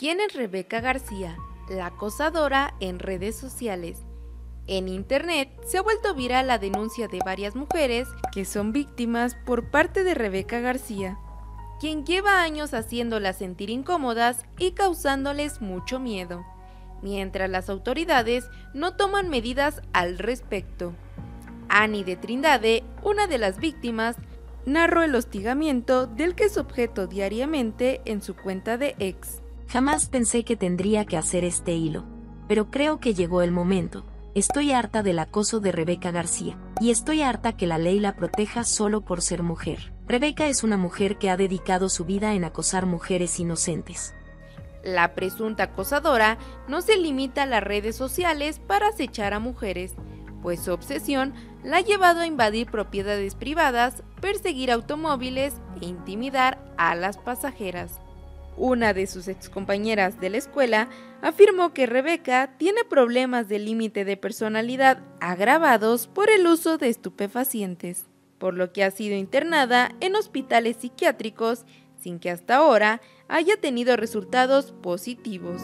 ¿Quién es Rebeca García, la acosadora en redes sociales? En internet se ha vuelto viral la denuncia de varias mujeres que son víctimas por parte de Rebeca García, quien lleva años haciéndolas sentir incómodas y causándoles mucho miedo, mientras las autoridades no toman medidas al respecto. Annie de Trindade, una de las víctimas, narró el hostigamiento del que es objeto diariamente en su cuenta de ex. Jamás pensé que tendría que hacer este hilo, pero creo que llegó el momento. Estoy harta del acoso de Rebeca García, y estoy harta que la ley la proteja solo por ser mujer. Rebeca es una mujer que ha dedicado su vida en acosar mujeres inocentes. La presunta acosadora no se limita a las redes sociales para acechar a mujeres, pues su obsesión la ha llevado a invadir propiedades privadas, perseguir automóviles e intimidar a las pasajeras. Una de sus excompañeras de la escuela afirmó que Rebeca tiene problemas de límite de personalidad agravados por el uso de estupefacientes, por lo que ha sido internada en hospitales psiquiátricos sin que hasta ahora haya tenido resultados positivos.